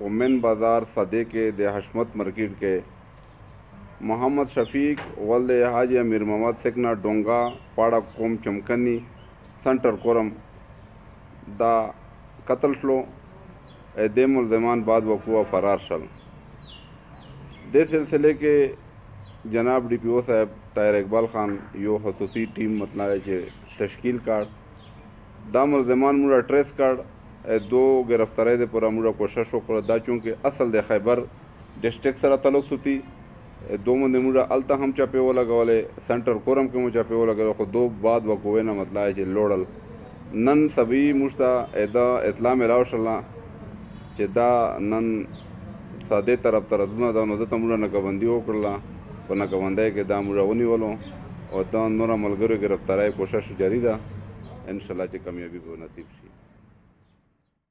وومن بازار سده کې د حشمت مرکیټ کې محمد شفیق ول د حاجی امیر محمد سکنه ډونګا پاړه کوم چمکنی سنټر کورم دا قتل شلو اې د ملزمان بعد وقوع فرار شل د سلسله کې جناب ډي پي او صاحب طاهر اقبال خان یو خصوصي ټیم مطلب چې تشکیل کړ دا ملزمان موږ ټریس کړ ای دو ګرفترۍ دی پورا موږ کوشش وکړ دا چونکه اصل دی خیبر ډیسټریکټ سره تعلق سوتی ای دو مندې موږ الته هم چاپې ولګولې سنټر کورم کې مو چاپې ولګولې خو دو باد و کوې نه مطلعه چې لوړل نن سبی موږ ته ای دا اطلاع ملاو شلا چې دا نن ساده طرف ترتلونه دا نو دته موږ نکبندی وکړلا په نکبندۍ کې دا موږ ونیولو او د نورو ملګرو ګرفتارۍ کوشش جاري ده انشاءالله چې کامیابي به نصیب شي.